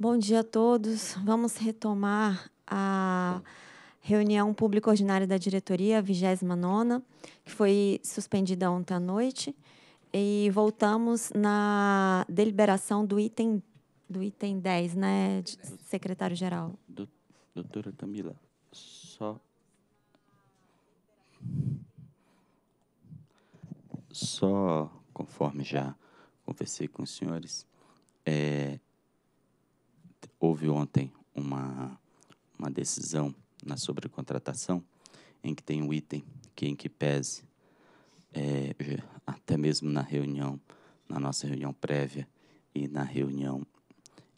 Bom dia a todos. Vamos retomar a reunião pública ordinária da diretoria, a 29, que foi suspendida ontem à noite. E voltamos na deliberação do item, do item 10, né, secretário-geral? Doutora Camila, só. Só conforme já conversei com os senhores, é, houve ontem uma, uma decisão na sobrecontratação em que tem um item que, em que pese, é, até mesmo na reunião, na nossa reunião prévia e na reunião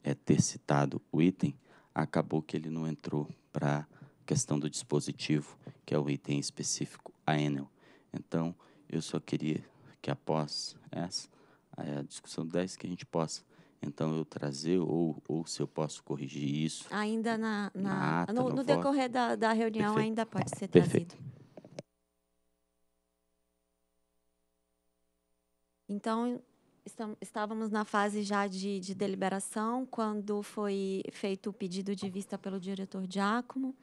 é, ter citado o item, acabou que ele não entrou para a questão do dispositivo, que é o item específico, a Enel. Então, eu só queria que após essa, a discussão 10, que a gente possa então eu trazer ou, ou se eu posso corrigir isso ainda na, na, na ata, no, no, decorrer da, da reunião Perfeito. ainda pode ser Perfeito. trazido então estávamos na fase já de, de deliberação quando foi feito o pedido de vista pelo diretor Giacomo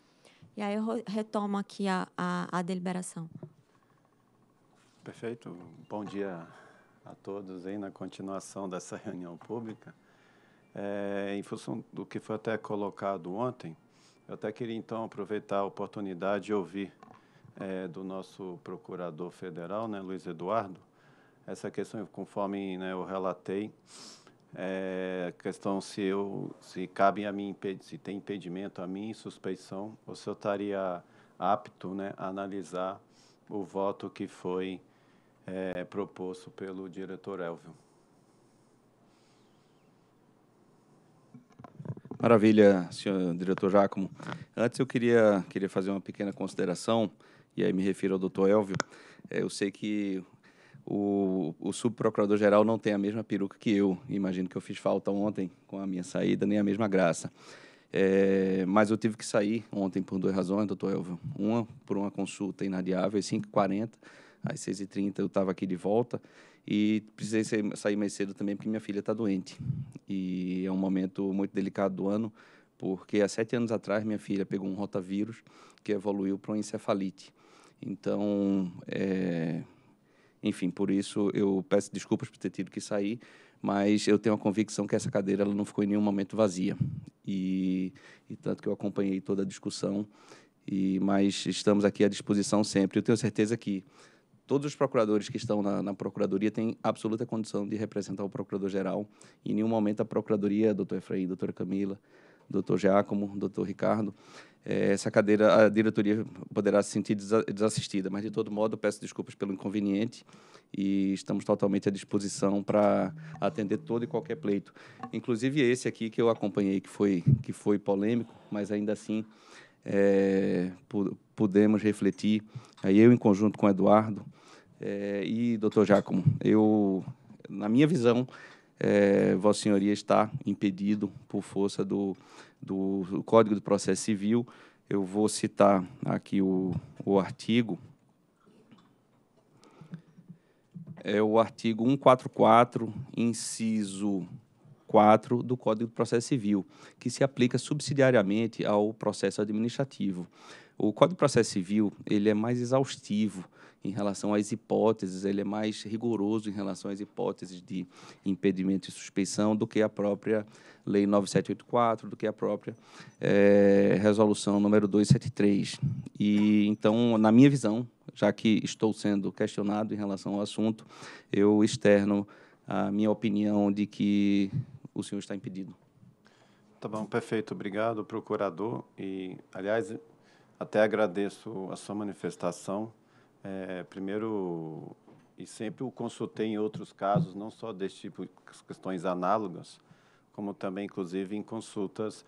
e aí eu retomo aqui a, a, a deliberação Perfeito. Bom dia a todos aí na continuação dessa reunião pública. É, em função do que foi até colocado ontem, eu até queria então aproveitar a oportunidade de ouvir é, do nosso procurador federal, né, Luiz Eduardo, essa questão, conforme né, eu relatei, é, questão se eu se cabe a mim se tem impedimento a mim suspeição ou se eu estaria apto né, a analisar o voto que foi é, proposto pelo diretor Elvio. Maravilha, senhor diretor Giacomo. Antes eu queria, queria fazer uma pequena consideração, e aí me refiro ao doutor Elvio. Eh, Eu sei que o, o subprocurador-geral não tem a mesma peruca que eu. Imagino que eu fiz falta ontem com a minha saída, nem a mesma graça. Eh, mas eu tive que sair ontem por duas razões, doutor Elvio. Uma, por uma consulta inadiável, às 5h40, às 6h30 eu estava aqui de volta. E precisei sair- mais cedo também porque minha filha está doente. E é um momento muito delicado do ano, porque há sete anos atrás minha filha pegou um rotavírus que evoluiu para uma encefalite. Então, é, enfim, por isso eu peço desculpas por ter tido que sair, mas eu tenho a convicção que essa cadeira ela não ficou em nenhum momento vazia. E, e tanto que eu acompanhei toda a discussão, e mas estamos aqui à disposição sempre. Eu tenho certeza que todos os procuradores que estão na, na Procuradoria têm absoluta condição de representar o Procurador-Geral. Em nenhum momento a Procuradoria, doutor Efraim, doutora Camila, doutor Giacomo, doutor Ricardo, eh, essa cadeira, a diretoria poderá se sentir desa- desassistida, mas de todo modo peço desculpas pelo inconveniente e estamos totalmente à disposição para atender todo e qualquer pleito. Inclusive esse aqui que eu acompanhei, que foi, que foi polêmico, mas ainda assim eh, pu- pudemos refletir, aí eu em conjunto com o Eduardo eh, e doutor Giacomo, eu, na minha visão, eh, Vossa Senhoria está impedido por força do, do, do Código de Processo Civil. Eu vou citar aqui o, o artigo. É o artigo 144, inciso 4 do Código de Processo Civil, que se aplica subsidiariamente ao processo administrativo. O Código de Processo Civil ele é mais exaustivo em relação às hipóteses, ele é mais rigoroso em relação às hipóteses de impedimento e suspeição do que a própria Lei 9784, do que a própria eh, Resolução número 273. E então, na minha visão, já que estou sendo questionado em relação ao assunto, eu externo a minha opinião de que o senhor está impedido. Tá bom, perfeito. Obrigado, procurador. E, aliás, até agradeço a sua manifestação. É, primeiro, e sempre o consultei em outros casos, não só desse tipo questões análogas, como também, inclusive, em consultas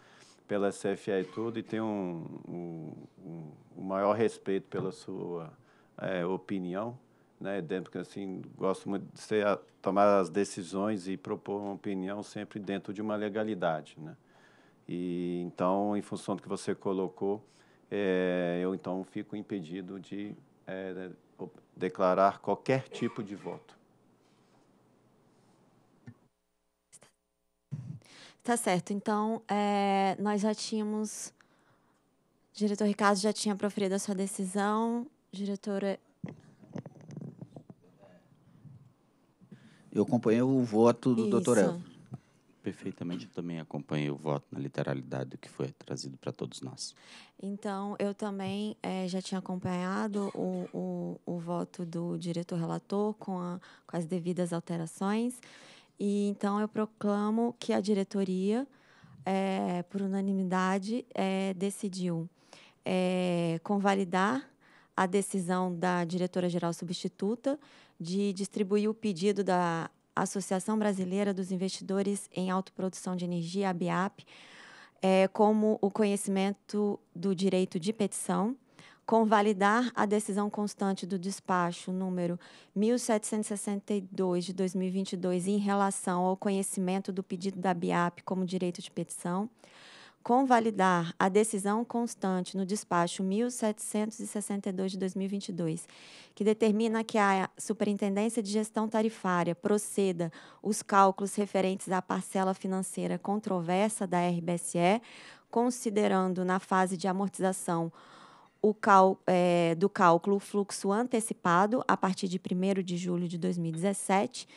pela CFE e tudo, e tenho um, um, um, maior respeito pela sua é, opinião, né, dentro que assim gosto muito de ser a, tomar as decisões e propor uma opinião sempre dentro de uma legalidade, né? E então, em função do que você colocou, é, eu então fico impedido de é, declarar qualquer tipo de voto. Tá certo. Então, é, nós já tínhamos. O diretor Ricardo já tinha proferido a sua decisão. Diretora. Eu acompanhei o voto do doutor Isso. Elvio. Perfeitamente, eu também acompanhei o voto na literalidade do que foi trazido para todos nós. Então, eu também eh, já tinha acompanhado o, o, o voto do diretor relator com, com as devidas alterações. E então eu proclamo que a diretoria, eh, por unanimidade, eh, decidiu convalidar a decisão da diretora-geral substituta de distribuir o pedido da Associação Brasileira dos Investidores em Autoprodução de Energia, ABIAP, é, como o conhecimento do direito de petição, convalidar a decisão constante do despacho número 1762 de 2022 em relação ao conhecimento do pedido da BIAP como direito de petição, convalidar a decisão constante no despacho 1762 de 2022, que determina que a Superintendência de Gestão Tarifária proceda os cálculos referentes à parcela financeira controversa da RBSE, considerando na fase de amortização o cal, eh, do cálculo fluxo antecipado a partir de 1º de julho de 2017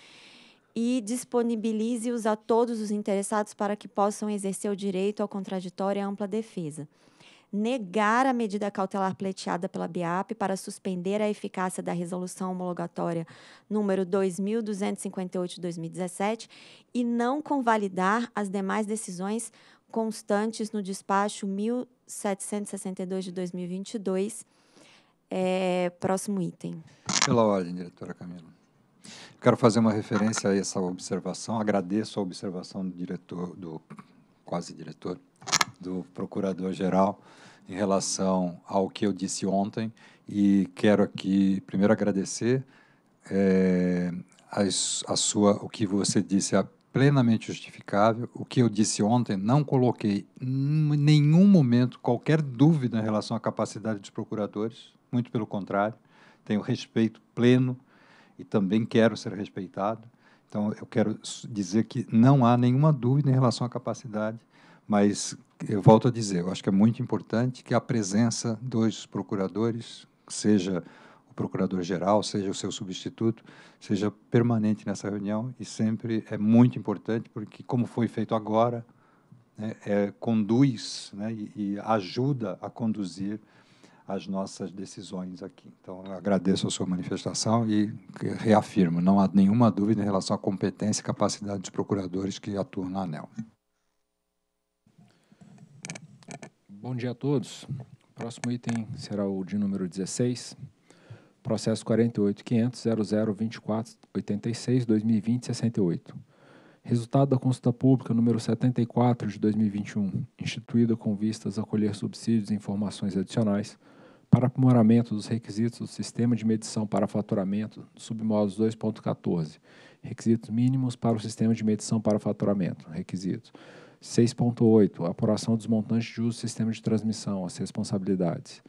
e disponibilize-os a todos os interessados para que possam exercer o direito ao contraditório e à ampla defesa. Negar a medida cautelar pleiteada pela BIAP para suspender a eficácia da resolução homologatória número 2258 de 2017 e não convalidar as demais decisões constantes no despacho 1762 de 2022. É, próximo item. Pela ordem, diretora Camila. Quero fazer uma referência a essa observação. Agradeço a observação do diretor, do quase diretor, do procurador-geral em relação ao que eu disse ontem e quero aqui primeiro agradecer eh, as- a sua o que você disse é plenamente justificável. O que eu disse ontem não coloquei em nenhum momento qualquer dúvida em relação à capacidade dos procuradores, muito pelo contrário, tenho respeito pleno e também quero ser respeitado. Então, eu quero dizer que não há nenhuma dúvida em relação à capacidade, mas eu volto a dizer, eu acho que é muito importante que a presença dos procuradores, seja o procurador-geral, seja o seu substituto, seja permanente nessa reunião e sempre é muito importante, porque, como foi feito agora, né, é, conduz né, e, e ajuda a conduzir as nossas decisões aqui. Então, eu agradeço a sua manifestação e reafirmo, não há nenhuma dúvida em relação à competência e capacidade dos procuradores que atuam na ANEL. Bom dia a todos. Próximo item será o de número 16, processo 48.500.0024.86.2020.68. Resultado da consulta pública número 74 de 2021, instituída com vistas a colher subsídios e informações adicionais para aprimoramento dos requisitos do sistema de medição para faturamento, submódulos 2.14, requisitos mínimos para o sistema de medição para faturamento, requisitos 6.8, apuração dos montantes de uso do sistema de transmissão, as responsabilidades.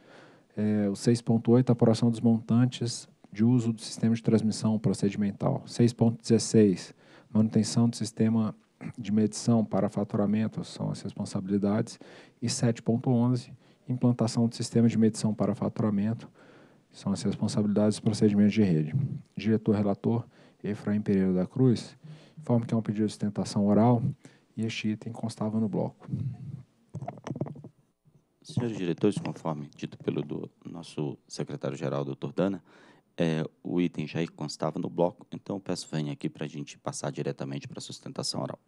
É, o 6.8, apuração dos montantes de uso do sistema de transmissão procedimental. 6.16, manutenção do sistema de medição para faturamento, são as responsabilidades. E 7.11, implantação do sistema de medição para faturamento, são as responsabilidades e procedimentos de rede. Diretor-relator, Efraim Pereira da Cruz, informa que é um pedido de sustentação oral e este item constava no bloco. Senhores diretores, conforme dito pelo do nosso secretário-geral, doutor Dana, é, o item já constava no bloco, então peço venha aqui para a gente passar diretamente para a sustentação oral.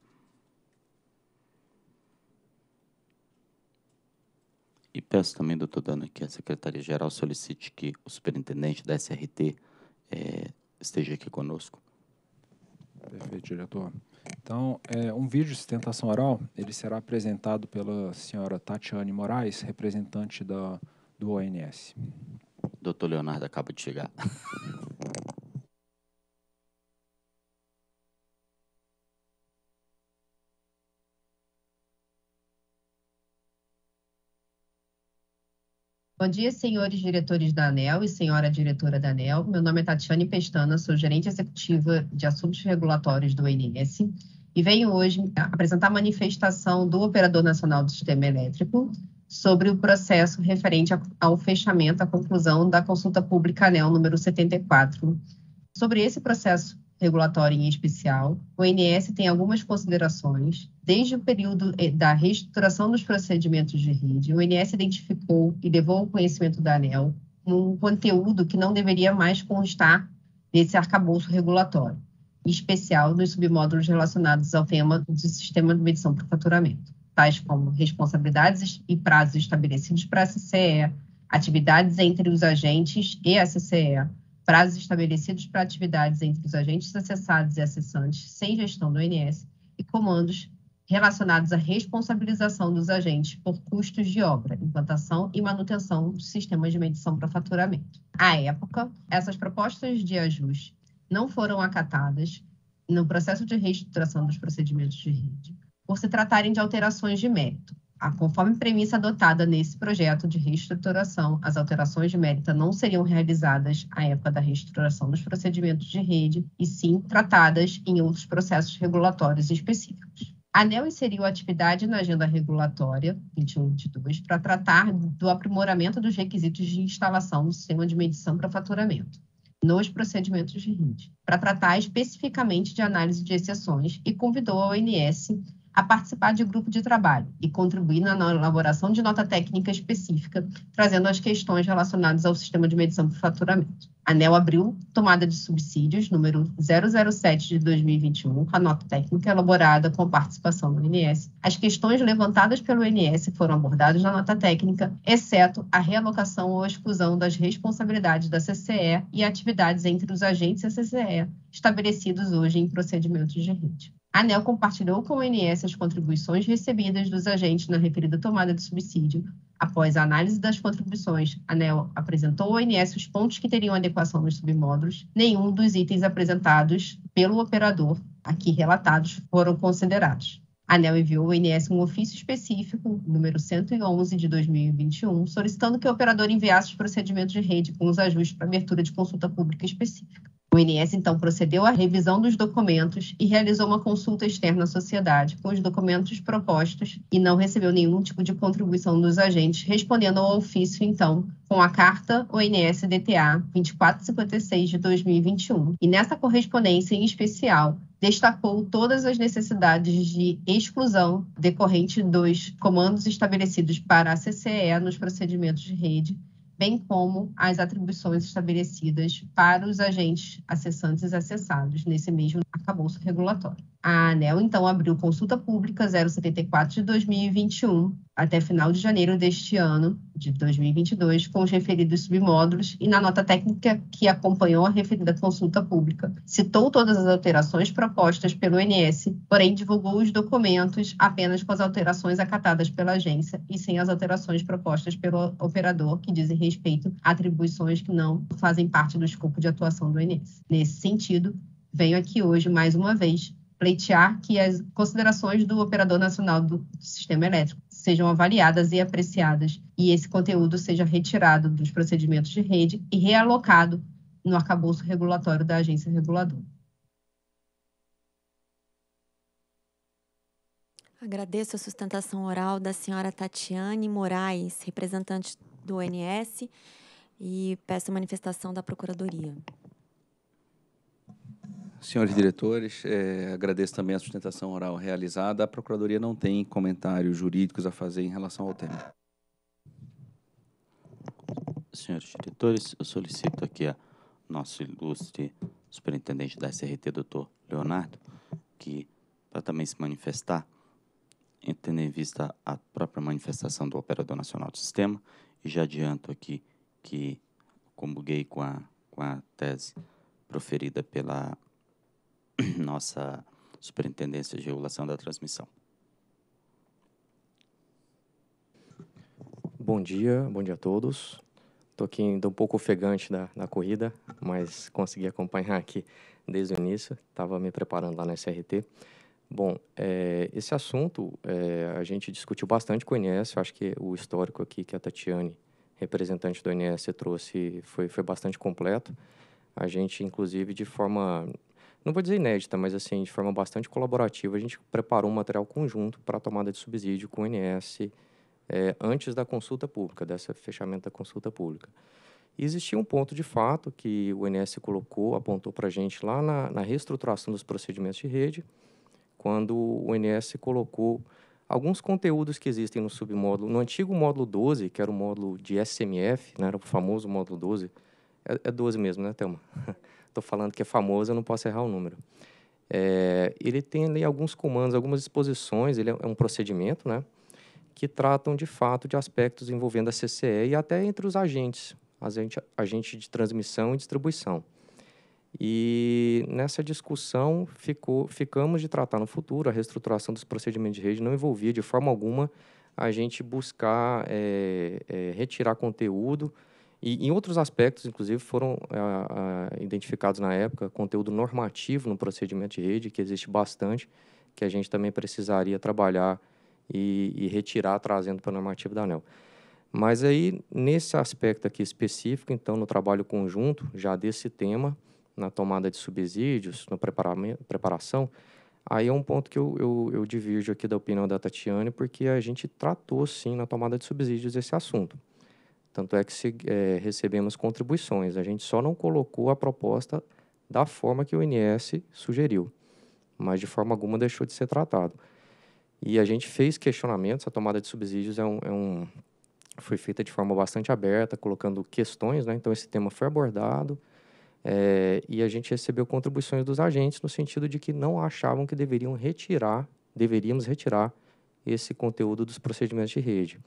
E peço também, doutor Dana, que a Secretaria-Geral solicite que o superintendente da SRT é, esteja aqui conosco. Perfeito, diretor. Então, é, um vídeo de sustentação oral, ele será apresentado pela senhora Tatiane Moraes, representante da, do ONS. Doutor Leonardo acaba de chegar. Bom dia, senhores diretores da ANEL e senhora diretora da ANEL. Meu nome é Tatiane Pestana, sou gerente executiva de assuntos regulatórios do ONS e venho hoje apresentar a manifestação do Operador Nacional do Sistema Elétrico sobre o processo referente ao fechamento, à conclusão da consulta pública ANEL número 74. Sobre esse processo regulatório em especial, o INS tem algumas considerações. Desde o período eh, da reestruturação dos procedimentos de rede, o INS identificou e levou ao conhecimento da ANEL um conteúdo que não deveria mais constar nesse arcabouço regulatório, em especial nos submódulos relacionados ao tema do sistema de medição por faturamento, tais como responsabilidades e prazos estabelecidos para a CCE, atividades entre os agentes e a CCE, prazos estabelecidos para atividades entre os agentes acessados e acessantes sem gestão do INS e comandos relacionados à responsabilização dos agentes por custos de obra, implantação e manutenção de sistemas de medição para faturamento. À época, essas propostas de ajuste não foram acatadas no processo de reestruturação dos procedimentos de rede, por se tratarem de alterações de mérito. A, conforme premissa adotada nesse projeto de reestruturação, as alterações de mérito não seriam realizadas à época da reestruturação dos procedimentos de rede, e sim tratadas em outros processos regulatórios específicos. A ANEL inseriu atividade na agenda regulatória 2122 para tratar do aprimoramento dos requisitos de instalação do sistema de medição para faturamento nos procedimentos de rede, para tratar especificamente de análise de exceções e convidou a ONS a participar de grupo de trabalho e contribuir na elaboração de nota técnica específica, trazendo as questões relacionadas ao sistema de medição por faturamento. A ANEL abriu tomada de subsídios, número 007 de 2021, a nota técnica elaborada com participação do INS. As questões levantadas pelo INS foram abordadas na nota técnica, exceto a realocação ou exclusão das responsabilidades da CCE e atividades entre os agentes e a CCE, estabelecidos hoje em procedimentos de rede. A ANEL compartilhou com o INS as contribuições recebidas dos agentes na referida tomada de subsídio. Após a análise das contribuições, a ANEL apresentou ao INS os pontos que teriam adequação nos submódulos. Nenhum dos itens apresentados pelo operador, aqui relatados, foram considerados. A ANEL enviou ao INS um ofício específico, número 111 de 2021, solicitando que o operador enviasse os procedimentos de rede com os ajustes para abertura de consulta pública específica. O INS, então, procedeu à revisão dos documentos e realizou uma consulta externa à sociedade com os documentos propostos e não recebeu nenhum tipo de contribuição dos agentes, respondendo ao ofício, então, com a carta ONS-DTA 2456 de 2021. E nessa correspondência, em especial, destacou todas as necessidades de exclusão decorrente dos comandos estabelecidos para a CCE nos procedimentos de rede bem como as atribuições estabelecidas para os agentes acessantes e acessados nesse mesmo arcabouço regulatório. A ANEL, então, abriu consulta pública 074 de 2021 até final de janeiro deste ano, de 2022, com os referidos submódulos e na nota técnica que acompanhou a referida consulta pública, citou todas as alterações propostas pelo INS, porém divulgou os documentos apenas com as alterações acatadas pela agência e sem as alterações propostas pelo operador, que dizem respeito a atribuições que não fazem parte do escopo de atuação do INS. Nesse sentido, venho aqui hoje, mais uma vez, pleitear que as considerações do Operador Nacional do Sistema Elétrico sejam avaliadas e apreciadas e esse conteúdo seja retirado dos procedimentos de rede e realocado no arcabouço regulatório da agência reguladora. Agradeço a sustentação oral da senhora Tatiane Moraes, representante do ONS, e peço a manifestação da Procuradoria. Senhores diretores, é, agradeço também a sustentação oral realizada. A Procuradoria não tem comentários jurídicos a fazer em relação ao tema. Senhores diretores, eu solicito aqui a nosso ilustre superintendente da SRT, doutor Leonardo, que para também se manifestar, tendo em vista a própria manifestação do Operador Nacional do Sistema, e já adianto aqui que comunguei com a, com a tese proferida pela nossa Superintendência de Regulação da Transmissão. Bom dia, bom dia a todos. Estou aqui ainda um pouco ofegante da, na corrida, mas consegui acompanhar aqui desde o início. Estava me preparando lá na SRT. Bom, é, esse assunto é, a gente discutiu bastante com o INS. Eu acho que o histórico aqui que a Tatiane, representante do INS, trouxe foi, foi bastante completo. A gente, inclusive, de forma não vou dizer inédita, mas assim, de forma bastante colaborativa, a gente preparou um material conjunto para a tomada de subsídio com o INS é, antes da consulta pública, desse fechamento da consulta pública. E existia um ponto de fato que o INS colocou, apontou para a gente lá na, na reestruturação dos procedimentos de rede, quando o INS colocou alguns conteúdos que existem no submódulo, no antigo módulo 12, que era o módulo de SMF, né, era o famoso módulo 12, é, é 12 mesmo, né, Thelma? Estou falando que é famoso, eu não posso errar o número. É, ele tem ali alguns comandos, algumas disposições, ele é, é um procedimento, né, que tratam de fato de aspectos envolvendo a CCE e até entre os agentes, agente, agente de transmissão e distribuição. E nessa discussão ficou, ficamos de tratar no futuro a reestruturação dos procedimentos de rede não envolvia de forma alguma a gente buscar é, é, retirar conteúdo e em outros aspectos, inclusive, foram a, a, identificados na época conteúdo normativo no procedimento de rede, que existe bastante, que a gente também precisaria trabalhar e, e retirar, trazendo para a normativa da ANEL. Mas aí, nesse aspecto aqui específico, então, no trabalho conjunto, já desse tema, na tomada de subsídios, na preparação, aí é um ponto que eu, eu, eu divirjo aqui da opinião da Tatiane, porque a gente tratou, sim, na tomada de subsídios esse assunto. Tanto é que se, é, recebemos contribuições, a gente só não colocou a proposta da forma que o INS sugeriu, mas de forma alguma deixou de ser tratado. E a gente fez questionamentos, a tomada de subsídios é um, é um foi feita de forma bastante aberta, colocando questões, né? então esse tema foi abordado, é, e a gente recebeu contribuições dos agentes no sentido de que não achavam que deveriam retirar, deveríamos retirar esse conteúdo dos procedimentos de rede.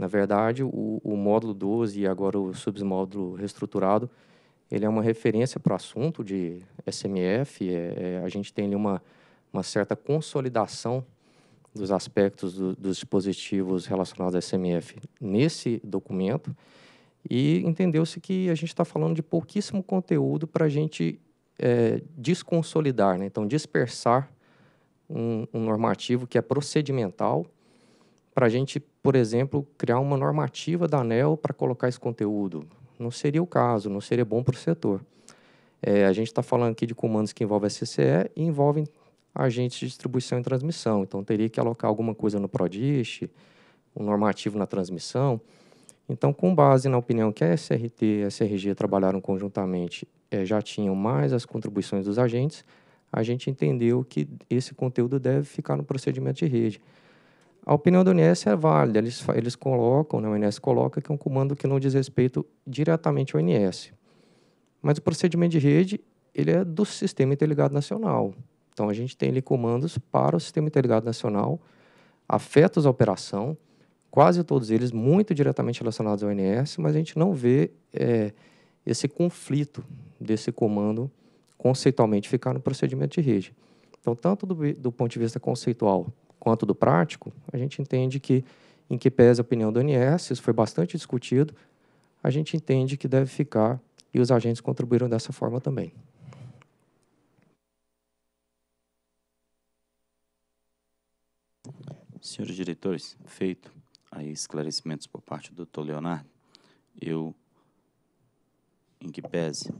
Na verdade, o, o módulo 12 e agora o submódulo reestruturado, ele é uma referência para o assunto de SMF, é, é, a gente tem ali uma, uma certa consolidação dos aspectos do, dos dispositivos relacionados à SMF nesse documento, e entendeu-se que a gente está falando de pouquíssimo conteúdo para a gente é, desconsolidar, né? então dispersar um, um, normativo que é procedimental para a gente, por exemplo, criar uma normativa da ANEL para colocar esse conteúdo. Não seria o caso, não seria bom para o setor. É, a gente está falando aqui de comandos que envolvem a CCE e envolvem agentes de distribuição e transmissão. Então, teria que alocar alguma coisa no PRODIST, um normativo na transmissão. Então, com base na opinião que a SRT e a SRG trabalharam conjuntamente, é, já tinham mais as contribuições dos agentes, a gente entendeu que esse conteúdo deve ficar no procedimento de rede. A opinião do ONS é válida, eles, eles colocam, né, o ONS coloca que é um comando que não diz respeito diretamente ao ONS. Mas o procedimento de rede, ele é do Sistema Interligado Nacional. Então, a gente tem ali comandos para o Sistema Interligado Nacional, afetos à operação, quase todos eles muito diretamente relacionados ao INS, mas a gente não vê é, esse conflito desse comando conceitualmente ficar no procedimento de rede. Então, tanto do, do, ponto de vista conceitual quanto do prático, a gente entende que, em que pese a opinião do INS, isso foi bastante discutido, a gente entende que deve ficar e os agentes contribuíram dessa forma também. Senhores diretores, feito aí esclarecimentos por parte do Dr. Leonardo, eu, em que pese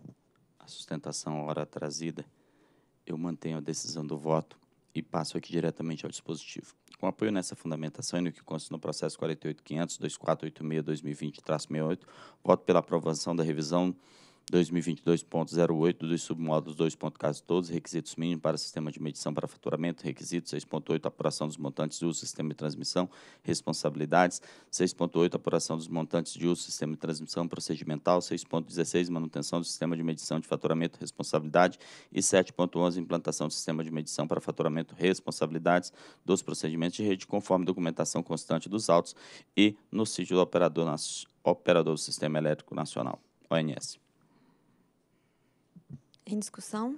a sustentação hora trazida, eu mantenho a decisão do voto e passo aqui diretamente ao dispositivo. Com apoio nessa fundamentação e no que consta no processo 48.500.2486-2020-68, voto pela aprovação da revisão 2022.08 dos submódulos 2. Caso todos, requisitos mínimos para sistema de medição para faturamento, requisitos 6.8, apuração dos montantes de uso sistema de transmissão, responsabilidades, 6.8, apuração dos montantes de uso sistema de transmissão procedimental, 6.16, manutenção do sistema de medição de faturamento, responsabilidade e 7.11, implantação do sistema de medição para faturamento, responsabilidades dos procedimentos de rede, conforme documentação constante dos autos e no sítio do operador, operador do Sistema Elétrico Nacional, ONS. Em discussão?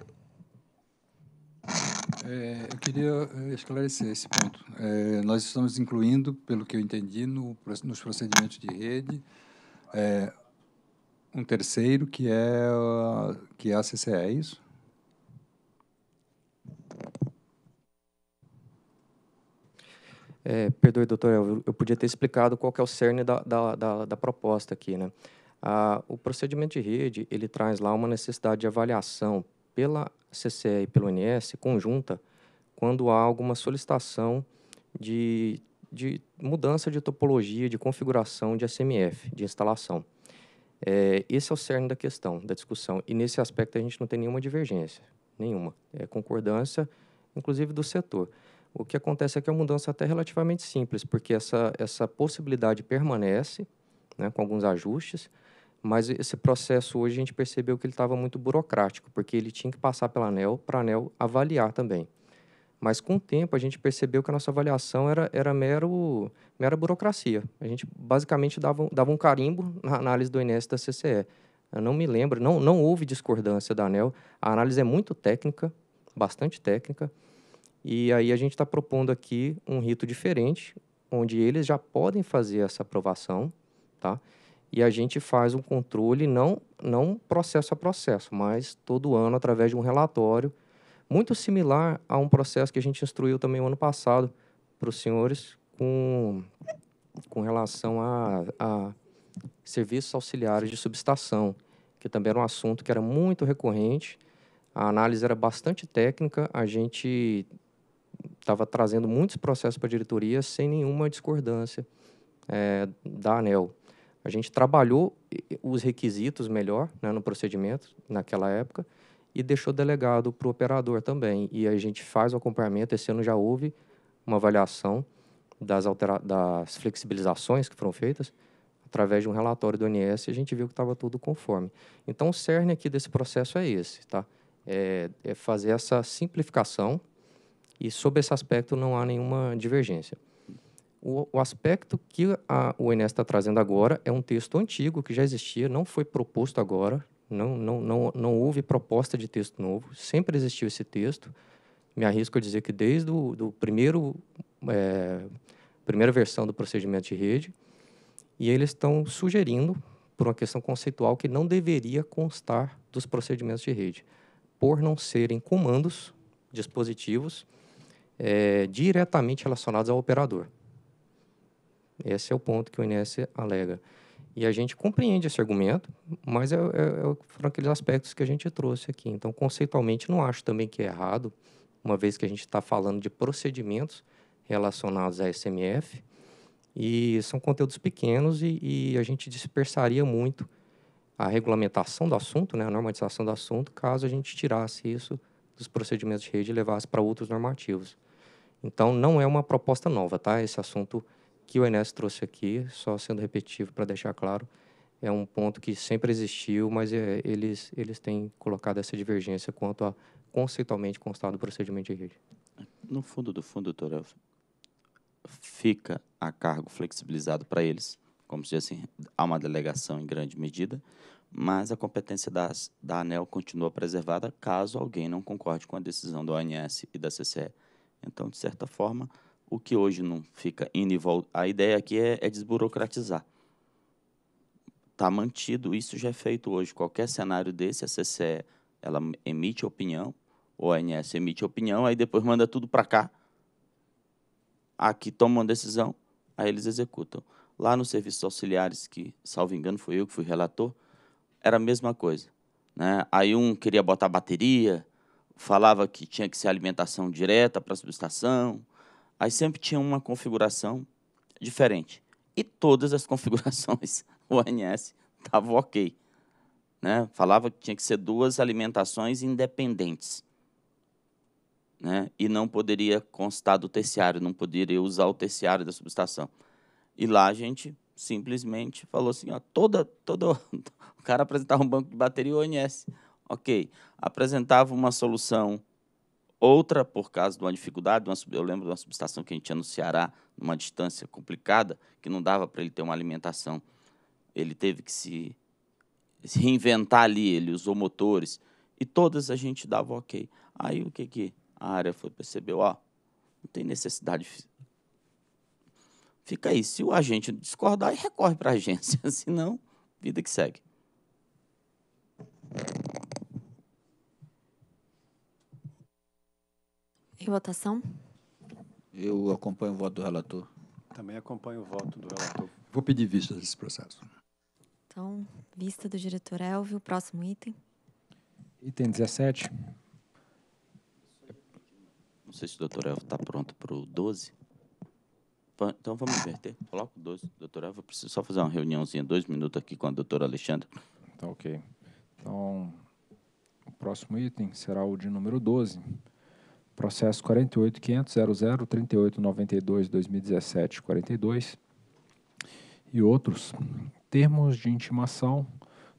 É, eu queria é, esclarecer esse ponto. É, nós estamos incluindo, pelo que eu entendi, no, nos procedimentos de rede, é, um terceiro que é, que é a CCE, é isso? É, perdoe, doutor Elvio, eu podia ter explicado qual é o cerne da, da, da, da proposta aqui. Né? Ah, o procedimento de rede ele traz lá uma necessidade de avaliação pela CCE e pelo INS, conjunta, quando há alguma solicitação de, de mudança de topologia, de configuração de SMF, de instalação. É, esse é o cerne da questão, da discussão. E nesse aspecto a gente não tem nenhuma divergência, nenhuma. É concordância, inclusive do setor. O que acontece é que é uma mudança até relativamente simples, porque essa, essa possibilidade permanece, né, com alguns ajustes, mas esse processo hoje a gente percebeu que ele estava muito burocrático, porque ele tinha que passar pela ANEL para a ANEL avaliar também. Mas com o tempo a gente percebeu que a nossa avaliação era, era mero, mera burocracia. A gente basicamente dava, dava um carimbo na análise do INS da CCE. Eu não me lembro, não, não houve discordância da ANEL. A análise é muito técnica, bastante técnica. E aí a gente está propondo aqui um rito diferente, onde eles já podem fazer essa aprovação, tá? E a gente faz um controle, não, não processo a processo, mas todo ano através de um relatório, muito similar a um processo que a gente instruiu também o ano passado para os senhores com, com relação a, a serviços auxiliares de subestação, que também era um assunto que era muito recorrente, a análise era bastante técnica, a gente estava trazendo muitos processos para a diretoria sem nenhuma discordância é, da ANEL. A gente trabalhou os requisitos melhor né, no procedimento naquela época e deixou delegado para o operador também. E a gente faz o acompanhamento. Esse ano já houve uma avaliação das, altera das flexibilizações que foram feitas através de um relatório do ONS. A gente viu que estava tudo conforme. Então, o cerne aqui desse processo é esse, tá? É, é fazer essa simplificação e sobre esse aspecto não há nenhuma divergência. O, o aspecto que a, o INES está trazendo agora é um texto antigo que já existia, não foi proposto agora, não, não, não, não houve proposta de texto novo, sempre existiu esse texto. Me arrisco a dizer que desde o do primeiro, é, primeira versão do procedimento de rede, e eles estão sugerindo, por uma questão conceitual, que não deveria constar dos procedimentos de rede, por não serem comandos, dispositivos, é, diretamente relacionados ao operador. Esse é o ponto que o INS alega. E a gente compreende esse argumento, mas é, é, é, foram aqueles aspectos que a gente trouxe aqui. Então, conceitualmente, não acho também que é errado, uma vez que a gente está falando de procedimentos relacionados à SMF, e são conteúdos pequenos e, e, a gente dispersaria muito a regulamentação do assunto, né, a normatização do assunto, caso a gente tirasse isso dos procedimentos de rede e levasse para outros normativos. Então, não é uma proposta nova, tá? Esse assunto que o Enes trouxe aqui, só sendo repetitivo para deixar claro, é um ponto que sempre existiu, mas é, eles, eles têm colocado essa divergência quanto a conceitualmente constado o procedimento de rede. No fundo do fundo, doutor fica a cargo flexibilizado para eles, como se assim, há uma delegação em grande medida, mas a competência das, da ANEL continua preservada caso alguém não concorde com a decisão do ONS e da CCE. Então, de certa forma, o que hoje não fica indo e volta, a ideia aqui é, é desburocratizar. Está mantido, isso já é feito hoje. Qualquer cenário desse, a CCE ela emite opinião, o ONS emite opinião, aí depois manda tudo para cá. Aqui toma uma decisão, aí eles executam. Lá nos serviços auxiliares, que, salvo engano, foi eu que fui relator, era a mesma coisa. Né? Aí um queria botar bateria, falava que tinha que ser alimentação direta para a subestação. Aí sempre tinha uma configuração diferente. E todas as configurações o ONS estava ok. Né? Falava que tinha que ser duas alimentações independentes. Né? E não poderia constar do terciário, não poderia usar o terciário da subestação. E lá a gente simplesmente falou assim, ó, toda, todo, o cara apresentava um banco de bateria ONS. Ok, apresentava uma solução, outra por causa de uma dificuldade, uma, eu lembro de uma subestação que a gente tinha no Ceará, numa distância complicada, que não dava para ele ter uma alimentação. Ele teve que se, se reinventar ali, ele usou motores, e todas a gente dava ok. Aí o que, que a área foi percebeu? Ó, não tem necessidade fica aí. Se o agente discordar, recorre para a agência. Senão, vida que segue. Em votação? Eu acompanho o voto do relator. Também acompanho o voto do relator. Vou pedir vista desse processo. Então, vista do diretor Elvio. Próximo item. Item 17. Não sei se o doutor Elvio está pronto para o 12. Va- Então vamos inverter. Coloca o 12. Doutor Elvio, eu preciso só fazer uma reuniãozinha, dois minutos aqui com a doutora Alexandra. Tá ok. Então, o próximo item será o de número 12. Processo 48.500.003892-2017-42 e outros. Termos de intimação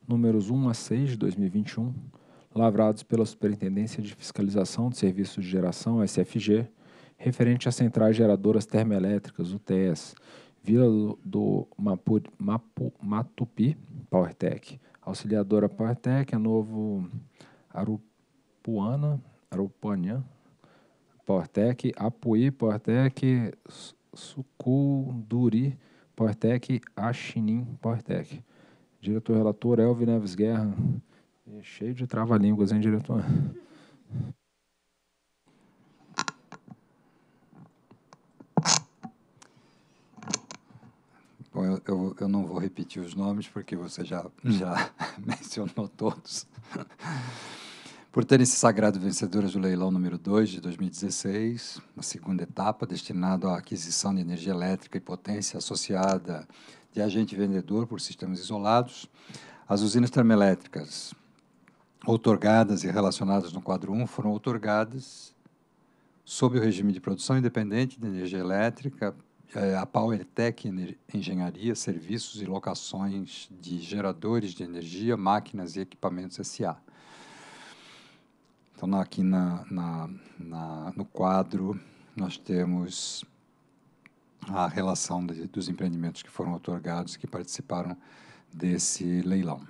números 1 a 6 de 2021, lavrados pela Superintendência de Fiscalização de Serviços de Geração, SFG, referente às centrais geradoras termoelétricas, UTS, Vila do, Mapu, Mapu, Matupi, PowerTech, Auxiliadora PowerTech, a Novo Arupuana, Arupuanã, PowerTech, Apuí, PowerTech, Su- Sucuduri, PowerTech, Axinim, PowerTech. Diretor relator Elvio Neves Guerra. E cheio de trava-línguas, hein, diretor? Bom, eu, eu, eu não vou repetir os nomes porque você já, já mencionou todos. Por terem se sagrado vencedoras do leilão número 2 de 2016, a segunda etapa, destinado à aquisição de energia elétrica e potência associada de agente vendedor por sistemas isolados, as usinas termoelétricas outorgadas e relacionadas no quadro 1 foram outorgadas sob o regime de produção independente de energia elétrica, eh, a PowerTech Engenharia, Serviços e Locações de Geradores de Energia, Máquinas e Equipamentos S.A. Então, aqui na, na, na- no quadro, nós temos a relação de- dos empreendimentos que foram otorgados, que participaram desse leilão.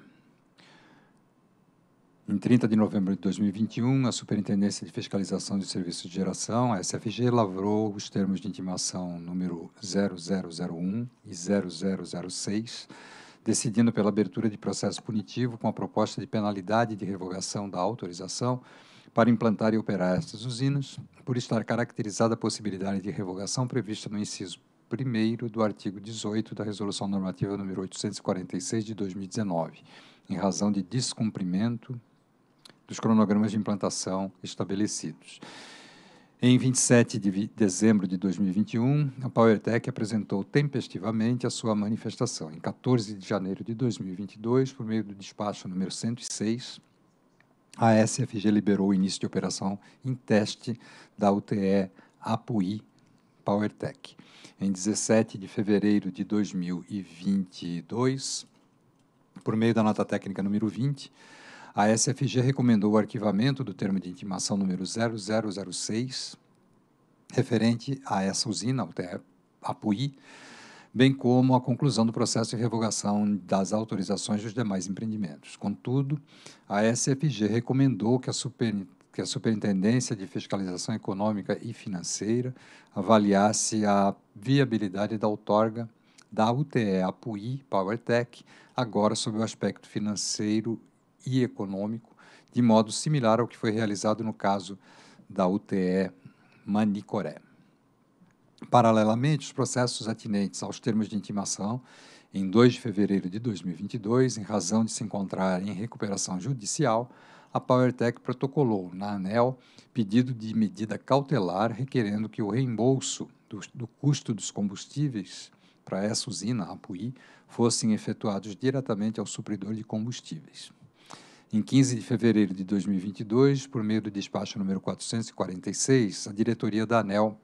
Em 30 de novembro de 2021, a Superintendência de Fiscalização de Serviços de Geração, a SFG, lavrou os termos de intimação número 0001 e 0006, decidindo pela abertura de processo punitivo com a proposta de penalidade de revogação da autorização para implantar e operar estas usinas, por estar caracterizada a possibilidade de revogação prevista no inciso 1 do artigo 18 da Resolução Normativa número 846 de 2019, em razão de descumprimento dos cronogramas de implantação estabelecidos. Em 27 de dezembro de 2021, a PowerTech apresentou tempestivamente a sua manifestação. Em 14 de janeiro de 2022, por meio do despacho número 106, a SFG liberou o início de operação em teste da UTE Apuí PowerTech. Em 17 de fevereiro de 2022, por meio da nota técnica número 20, a SFG recomendou o arquivamento do termo de intimação número 0006, referente a essa usina, UTE Apuí, bem como a conclusão do processo de revogação das autorizações dos demais empreendimentos. Contudo, a SFG recomendou que a, super, que a Superintendência de Fiscalização Econômica e Financeira avaliasse a viabilidade da outorga da UTE Apuí PowerTech, agora sob o aspecto financeiro e econômico, de modo similar ao que foi realizado no caso da UTE Manicoré. Paralelamente, os processos atinentes aos termos de intimação, em 2 de fevereiro de 2022, em razão de se encontrar em recuperação judicial, a PowerTech protocolou na ANEL pedido de medida cautelar requerendo que o reembolso do, do custo dos combustíveis para essa usina, a Apuí, fossem efetuados diretamente ao supridor de combustíveis. Em 15 de fevereiro de 2022, por meio do despacho número 446, a diretoria da ANEL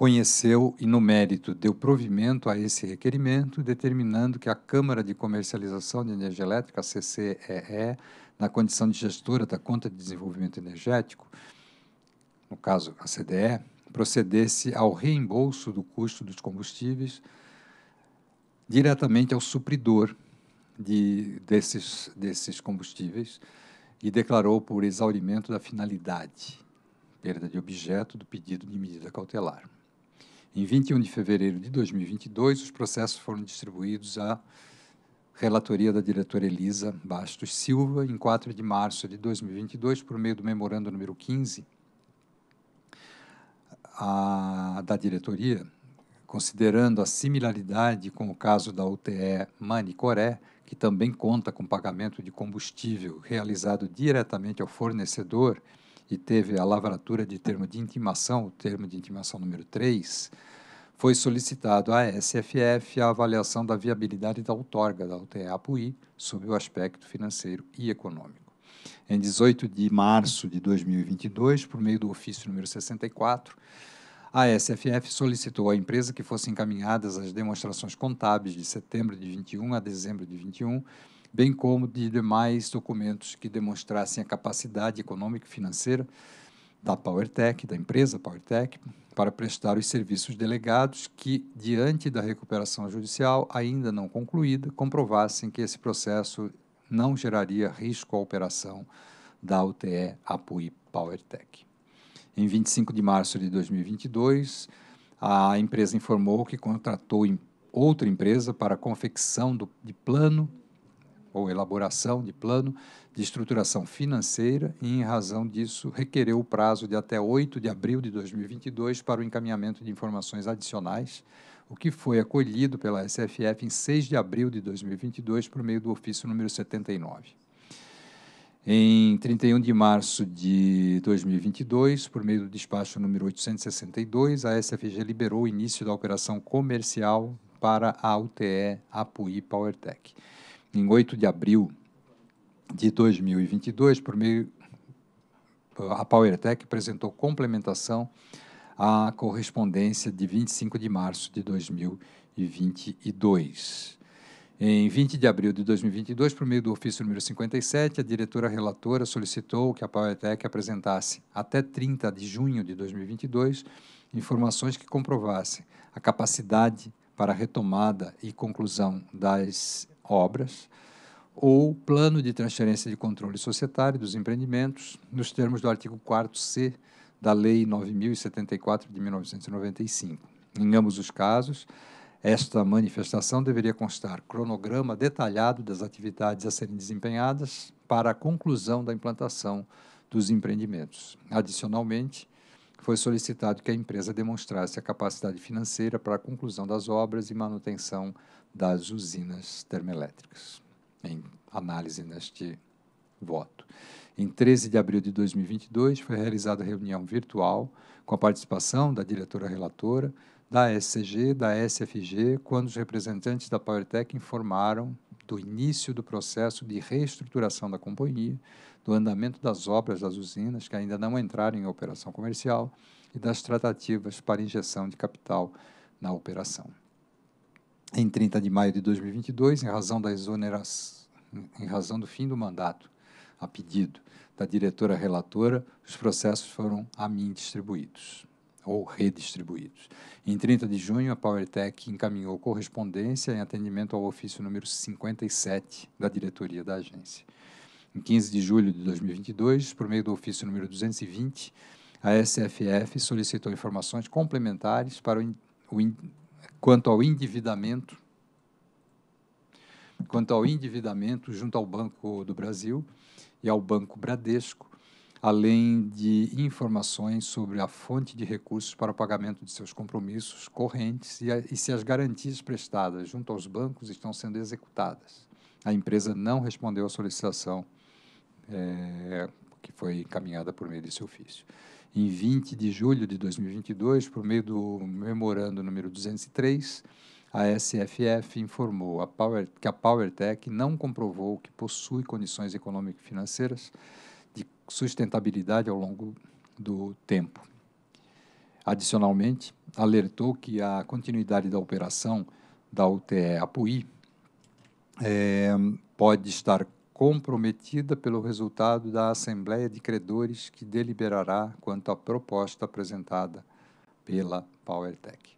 conheceu e, no mérito, deu provimento a esse requerimento, determinando que a Câmara de Comercialização de Energia Elétrica, a CCEE, na condição de gestora da Conta de Desenvolvimento Energético, no caso a CDE, procedesse ao reembolso do custo dos combustíveis diretamente ao supridor de, desses, desses combustíveis e declarou por exaurimento da finalidade, perda de objeto do pedido de medida cautelar. Em 21 de fevereiro de 2022, os processos foram distribuídos à relatoria da diretora Elisa Bastos Silva, em 4 de março de 2022, por meio do memorando número 15 a, da diretoria, considerando a similaridade com o caso da UTE Manicoré, que também conta com pagamento de combustível realizado diretamente ao fornecedor e teve a lavratura de termo de intimação, o termo de intimação número 3, foi solicitado à SFF a avaliação da viabilidade da outorga da UTE Apuí sob o aspecto financeiro e econômico. Em 18 de março de 2022, por meio do ofício número 64, a SFF solicitou à empresa que fossem encaminhadas as demonstrações contábeis de setembro de 21 a dezembro de 21, bem como de demais documentos que demonstrassem a capacidade econômica e financeira da PowerTech, da empresa PowerTech, para prestar os serviços delegados que, diante da recuperação judicial ainda não concluída, comprovassem que esse processo não geraria risco à operação da UTE Apuí PowerTech. Em 25 de março de 2022, a empresa informou que contratou outra empresa para a confecção do, de plano ou elaboração de plano de estruturação financeira e, em razão disso, requereu o prazo de até 8 de abril de 2022 para o encaminhamento de informações adicionais, o que foi acolhido pela SFF em 6 de abril de 2022 por meio do ofício número 79. Em 31 de março de 2022, por meio do despacho número 862, a SFG liberou o início da operação comercial para a UTE Apuí PowerTech. Em 8 de abril de 2022, por meio a PowerTech apresentou complementação à correspondência de 25 de março de 2022. Em 20 de abril de 2022, por meio do ofício número 57, a diretora relatora solicitou que a PowerTech apresentasse, até 30 de junho de 2022, informações que comprovassem a capacidade para retomada e conclusão das obras ou plano de transferência de controle societário dos empreendimentos, nos termos do artigo 4C da Lei 9074 de 1995. Em ambos os casos, esta manifestação deveria constar cronograma detalhado das atividades a serem desempenhadas para a conclusão da implantação dos empreendimentos. Adicionalmente, foi solicitado que a empresa demonstrasse a capacidade financeira para a conclusão das obras e manutenção das usinas termoelétricas, em análise neste voto. Em 13 de abril de 2022, foi realizada reunião virtual com a participação da diretora relatora, da SCG, da SFG, quando os representantes da PowerTech informaram do início do processo de reestruturação da companhia, do andamento das obras das usinas que ainda não entraram em operação comercial e das tratativas para injeção de capital na operação. Em 30 de maio de 2022, em razão da exoneração, em razão do fim do mandato, a pedido da diretora relatora, os processos foram a mim distribuídos ou redistribuídos. Em 30 de junho, a PowerTech encaminhou correspondência em atendimento ao ofício número 57 da diretoria da agência. Em 15 de julho de 2022, por meio do ofício número 220, a SFF solicitou informações complementares para o, o quanto ao endividamento quanto ao endividamento junto ao Banco do Brasil e ao Banco Bradesco além de informações sobre a fonte de recursos para o pagamento de seus compromissos correntes e, a, e, se as garantias prestadas junto aos bancos estão sendo executadas. A empresa não respondeu à solicitação é, que foi encaminhada por meio desse ofício. Em 20 de julho de 2022, por meio do memorando número 203, a SFF informou a Power, que a PowerTech não comprovou que possui condições econômico-financeiras sustentabilidade ao longo do tempo. Adicionalmente, alertou que a continuidade da operação da UTE Apuí é, pode estar comprometida pelo resultado da Assembleia de Credores que deliberará quanto à proposta apresentada pela PowerTech.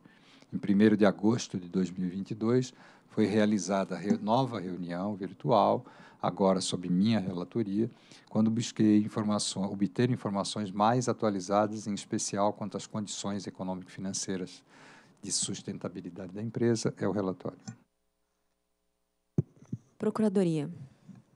Em 1 de agosto de 2022, foi realizada nova reunião virtual agora sob minha relatoria, quando busquei obter informações mais atualizadas, em especial quanto às condições econômico-financeiras de sustentabilidade da empresa, é o relatório. Procuradoria.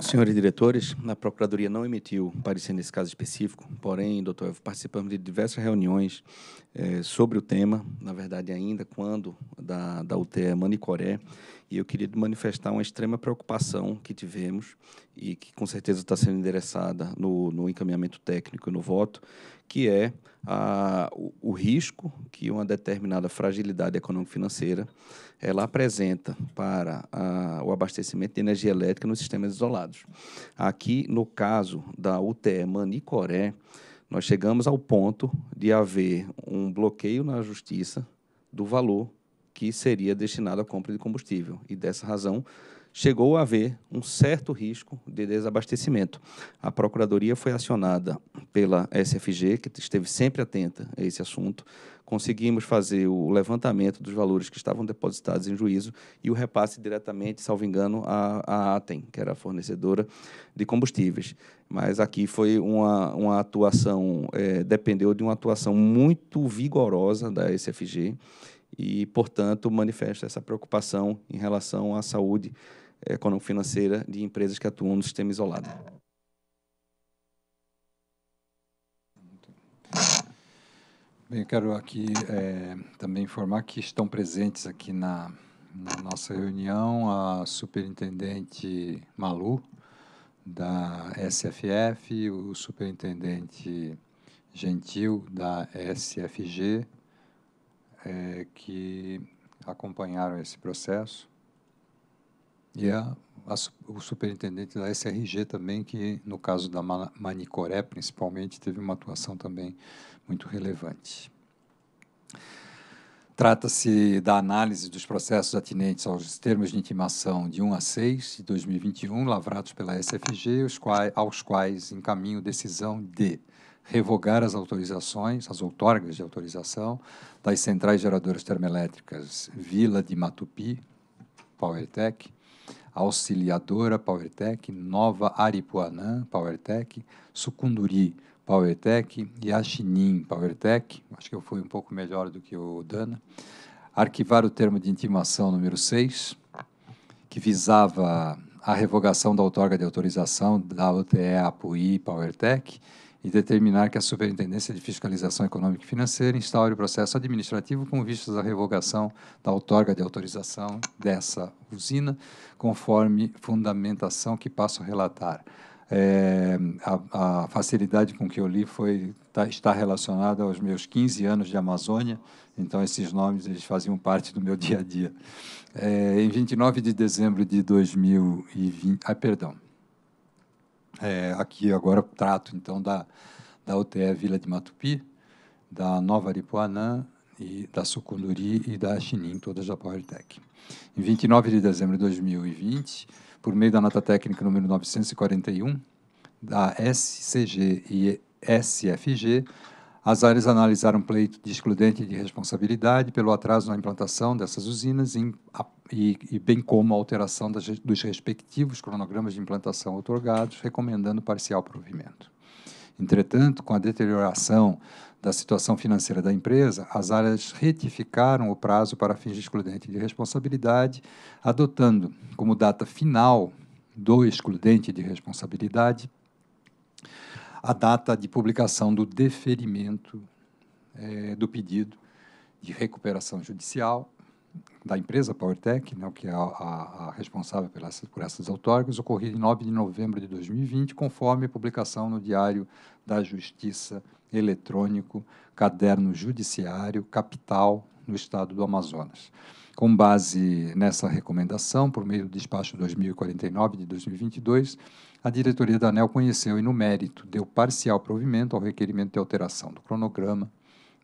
Senhores diretores, a Procuradoria não emitiu parecer nesse caso específico, porém, doutor Evo, participamos de diversas reuniões eh, sobre o tema, na verdade, ainda quando da, da UTE Manicoré e eu queria manifestar uma extrema preocupação que tivemos e que com certeza está sendo endereçada no, no encaminhamento técnico e no voto, que é a, o, o, risco que uma determinada fragilidade econômico-financeira ela apresenta para a, o abastecimento de energia elétrica nos sistemas isolados. Aqui, no caso da UTE Manicoré, nós chegamos ao ponto de haver um bloqueio na justiça do valor que seria destinado à compra de combustível. E dessa razão, chegou a haver um certo risco de desabastecimento. A Procuradoria foi acionada pela SFG, que esteve sempre atenta a esse assunto. Conseguimos fazer o levantamento dos valores que estavam depositados em juízo e o repasse diretamente, salvo engano, à, à Atem, que era a fornecedora de combustíveis. Mas aqui foi uma, uma atuação, é, dependeu de uma atuação muito vigorosa da SFG e, portanto, manifesta essa preocupação em relação à saúde econômico-financeira de empresas que atuam no sistema isolado. Bem, eu quero aqui é, também informar que estão presentes aqui na, na nossa reunião a superintendente Malu, da SFF, o superintendente Gentil, da SFG, é, que acompanharam esse processo. E a, a, o superintendente da SRG também, que no caso da Manicoré, principalmente, teve uma atuação também muito relevante. Trata-se da análise dos processos atinentes aos termos de intimação de 1 a 6 de 2021, lavrados pela SFG, quais, aos quais encaminho decisão de revogar as autorizações, as outorgas de autorização das centrais geradoras termoelétricas Vila de Matupi, PowerTech, Auxiliadora PowerTech, Nova Aripuanã PowerTech, Sucunduri PowerTech e Axinim PowerTech, acho que eu fui um pouco melhor do que o Dana, arquivar o termo de intimação número 6, que visava a revogação da outorga de autorização da UTE Apuí PowerTech e determinar que a Superintendência de Fiscalização Econômica e Financeira instaure o processo administrativo com vistas à revogação da outorga de autorização dessa usina, conforme fundamentação que passo a relatar. É, a, a, facilidade com que eu li foi tá, está relacionada aos meus 15 anos de Amazônia, então esses nomes eles faziam parte do meu dia a dia. É, em 29 de dezembro de 2020, ah, perdão, é, aqui agora trato então da, da UTE Vila de Matupi, da Nova Aripuanã, e da Sucunduri e da Chinim, todas da PowerTech. Em 29 de dezembro de 2020, por meio da nota técnica número 941, da SCG e SFG, as áreas analisaram pleito de excludente de responsabilidade pelo atraso na implantação dessas usinas a, e, e, bem como a alteração das, dos respectivos cronogramas de implantação otorgados, recomendando parcial provimento. Entretanto, com a deterioração da situação financeira da empresa, as áreas retificaram o prazo para fins de excludente de responsabilidade, adotando como data final do excludente de responsabilidade a data de publicação do deferimento é, do pedido de recuperação judicial da empresa PowerTech, né, que é a, a, responsável por essas, por essas outorgas, ocorrido em 9 de novembro de 2020, conforme publicação no Diário da Justiça Eletrônico, Caderno Judiciário, Capital, no estado do Amazonas. Com base nessa recomendação, por meio do despacho 2049 de 2022, a diretoria da ANEL conheceu e, no mérito, deu parcial provimento ao requerimento de alteração do cronograma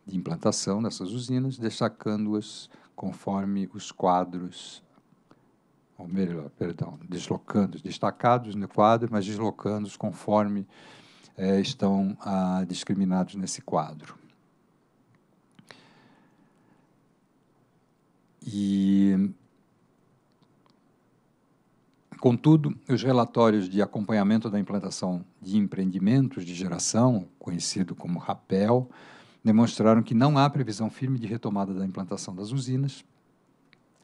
de implantação dessas usinas, destacando-as conforme os quadros, ou melhor, perdão, deslocando, destacados no quadro, mas deslocando-os conforme é, estão ah, discriminados nesse quadro. E Contudo, os relatórios de acompanhamento da implantação de empreendimentos de geração, conhecido como RAPEL, demonstraram que não há previsão firme de retomada da implantação das usinas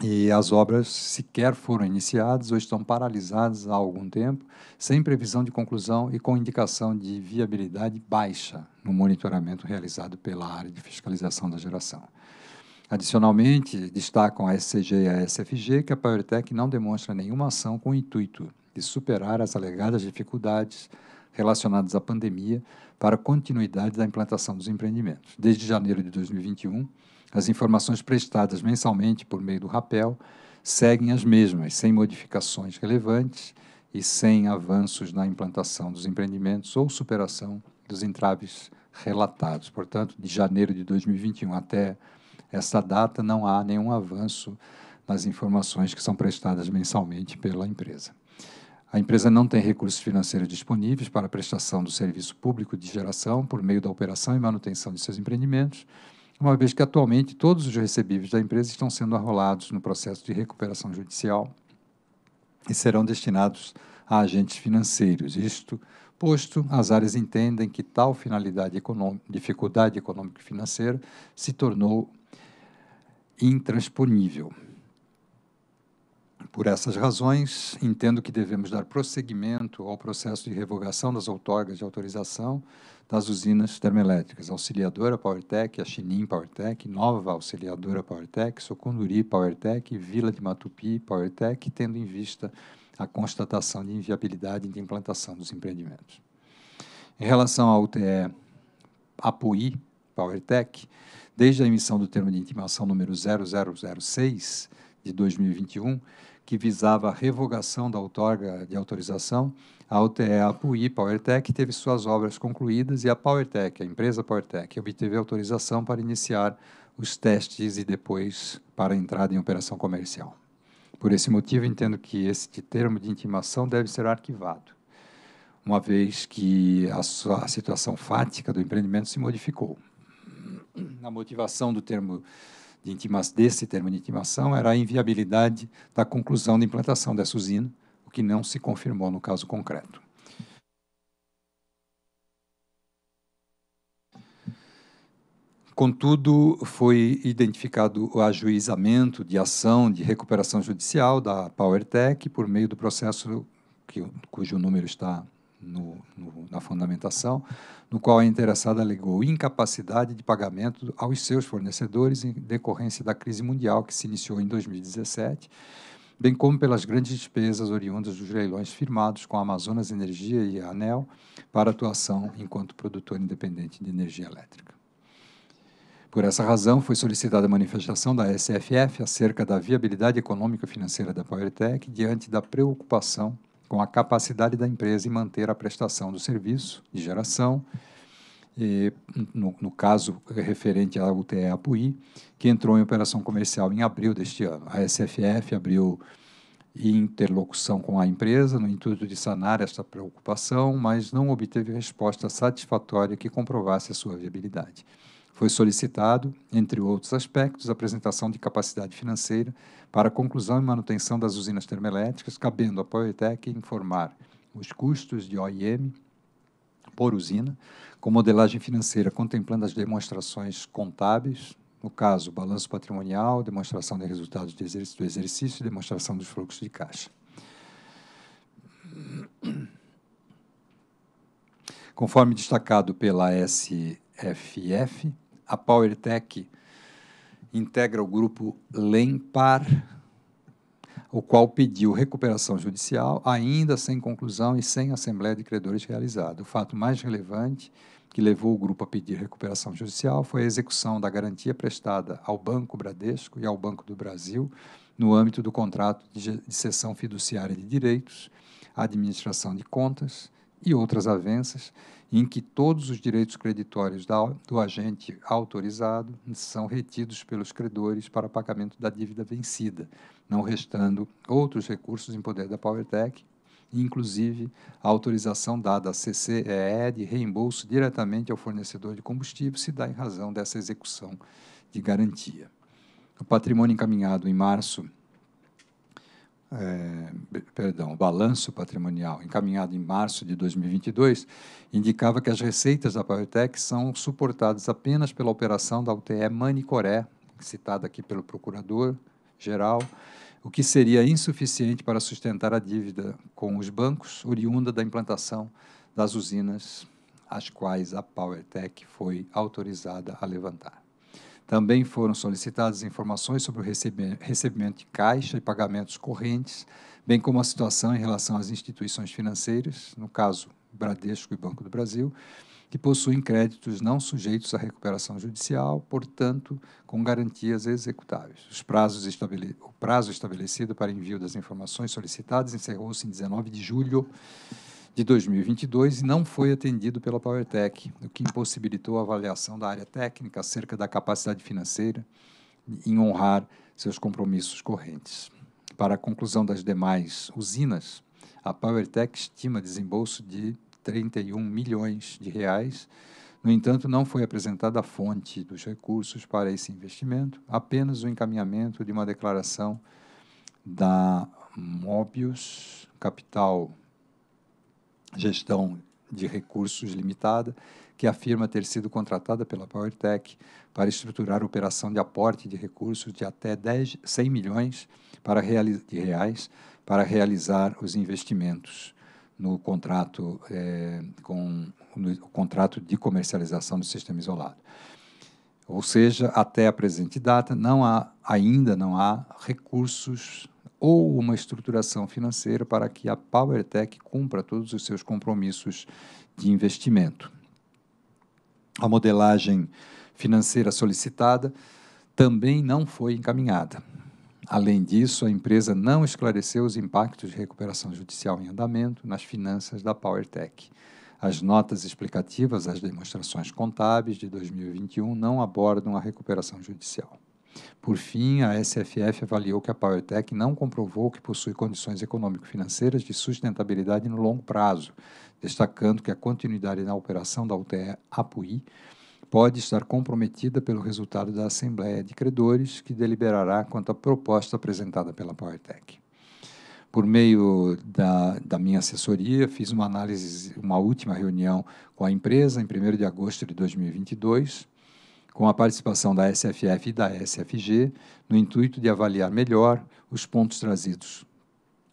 e as obras sequer foram iniciadas ou estão paralisadas há algum tempo, sem previsão de conclusão e com indicação de viabilidade baixa no monitoramento realizado pela área de fiscalização da geração. Adicionalmente, destacam a SCG e a SFG que a PowerTech não demonstra nenhuma ação com o intuito de superar as alegadas dificuldades relacionadas à pandemia para a continuidade da implantação dos empreendimentos. Desde janeiro de 2021, as informações prestadas mensalmente por meio do RAPEL seguem as mesmas, sem modificações relevantes e sem avanços na implantação dos empreendimentos ou superação dos entraves relatados. Portanto, de janeiro de 2021 até esta data, não há nenhum avanço nas informações que são prestadas mensalmente pela empresa. A empresa não tem recursos financeiros disponíveis para a prestação do serviço público de geração por meio da operação e manutenção de seus empreendimentos, uma vez que atualmente todos os recebíveis da empresa estão sendo arrolados no processo de recuperação judicial e serão destinados a agentes financeiros. Isto posto, as áreas entendem que tal finalidade econômica, dificuldade econômico-financeira se tornou intransponível. Por essas razões, entendo que devemos dar prosseguimento ao processo de revogação das outorgas de autorização das usinas termoelétricas, Auxiliadora PowerTech, a Chinim PowerTech, Nova Auxiliadora PowerTech, Soconduri PowerTech, Vila de Matupi PowerTech, tendo em vista a constatação de inviabilidade de implantação dos empreendimentos. Em relação à UTE Apuí PowerTech, desde a emissão do termo de intimação número 0006 de 2021, que visava a revogação da outorga de autorização, a UTE Apuí PowerTech teve suas obras concluídas e a PowerTech, a empresa PowerTech, obteve autorização para iniciar os testes e depois para a entrada em operação comercial. Por esse motivo, entendo que este termo de intimação deve ser arquivado, uma vez que a, sua, a situação fática do empreendimento se modificou. A motivação do termo de intima desse termo de intimação era a inviabilidade da conclusão da implantação dessa usina, o que não se confirmou no caso concreto. Contudo, foi identificado o ajuizamento de ação de recuperação judicial da PowerTech por meio do processo que, cujo número está no, no, na fundamentação, no qual a interessada alegou incapacidade de pagamento aos seus fornecedores em decorrência da crise mundial que se iniciou em 2017, bem como pelas grandes despesas oriundas dos leilões firmados com a Amazonas Energia e a ANEL para atuação enquanto produtor independente de energia elétrica. Por essa razão, foi solicitada a manifestação da SFF acerca da viabilidade econômica financeira da PowerTech diante da preocupação com a capacidade da empresa em manter a prestação do serviço de geração, e, no, no, caso referente à UTE Apuí, que entrou em operação comercial em abril deste ano. A SFF abriu interlocução com a empresa no intuito de sanar esta preocupação, mas não obteve resposta satisfatória que comprovasse a sua viabilidade. Foi solicitado, entre outros aspectos, a apresentação de capacidade financeira para a conclusão e manutenção das usinas termoelétricas, cabendo à Poetec informar os custos de OIM por usina, com modelagem financeira contemplando as demonstrações contábeis, no caso, balanço patrimonial, demonstração de resultados do exercício e demonstração dos fluxos de caixa. Conforme destacado pela SFF, a PowerTech integra o grupo Lempar, o qual pediu recuperação judicial, ainda sem conclusão e sem assembleia de credores realizada. O fato mais relevante que levou o grupo a pedir recuperação judicial foi a execução da garantia prestada ao Banco Bradesco e ao Banco do Brasil no âmbito do contrato de, cessão fiduciária de direitos, administração de contas e outras avanças, em que todos os direitos creditórios do agente autorizado são retidos pelos credores para pagamento da dívida vencida, não restando outros recursos em poder da PowerTech, inclusive a autorização dada à CCEE de reembolso diretamente ao fornecedor de combustível se dá em razão dessa execução de garantia. O patrimônio encaminhado em março é, perdão, o balanço patrimonial encaminhado em março de 2022 indicava que as receitas da PowerTech são suportadas apenas pela operação da UTE Manicoré, citada aqui pelo procurador-geral, o que seria insuficiente para sustentar a dívida com os bancos oriunda da implantação das usinas às quais a PowerTech foi autorizada a levantar. Também foram solicitadas informações sobre o recebimento de caixa e pagamentos correntes, bem como a situação em relação às instituições financeiras, no caso Bradesco e Banco do Brasil, que possuem créditos não sujeitos à recuperação judicial, portanto, com garantias executáveis. Os prazos estabele... O prazo estabelecido para envio das informações solicitadas encerrou-se em 19 de julho de 2022 e não foi atendido pela PowerTech, o que impossibilitou a avaliação da área técnica acerca da capacidade financeira em honrar seus compromissos correntes. Para a conclusão das demais usinas, a PowerTech estima desembolso de 31 milhões de reais. No entanto, não foi apresentada a fonte dos recursos para esse investimento, apenas o encaminhamento de uma declaração da Mobius Capital Gestão de Recursos Limitada, que afirma ter sido contratada pela PowerTech para estruturar operação de aporte de recursos de até 10, 100 milhões para de reais para realizar os investimentos no contrato é, com no contrato de comercialização do sistema isolado. Ou seja, até a presente data não há ainda não há recursos ou uma estruturação financeira para que a PowerTech cumpra todos os seus compromissos de investimento. A modelagem financeira solicitada também não foi encaminhada. Além disso, a empresa não esclareceu os impactos de recuperação judicial em andamento nas finanças da PowerTech. As notas explicativas às demonstrações contábeis de 2021 não abordam a recuperação judicial. Por fim, a SFF avaliou que a PowerTech não comprovou que possui condições econômico-financeiras de sustentabilidade no longo prazo, destacando que a continuidade na operação da UTE Apuí pode estar comprometida pelo resultado da Assembleia de Credores, que deliberará quanto à proposta apresentada pela PowerTech. Por meio da, da minha assessoria, fiz uma análise, uma última reunião com a empresa em 1 de agosto de 2022, com a participação da SFF e da SFG, no intuito de avaliar melhor os pontos trazidos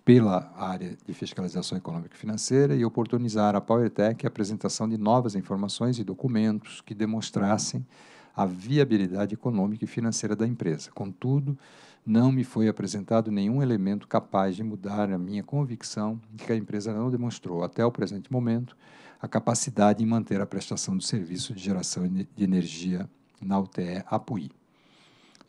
pela área de fiscalização econômica e financeira e oportunizar à PowerTech a apresentação de novas informações e documentos que demonstrassem a viabilidade econômica e financeira da empresa. Contudo, não me foi apresentado nenhum elemento capaz de mudar a minha convicção de que a empresa não demonstrou, até o presente momento, a capacidade em manter a prestação do serviço de geração de energia na UTE Apuí.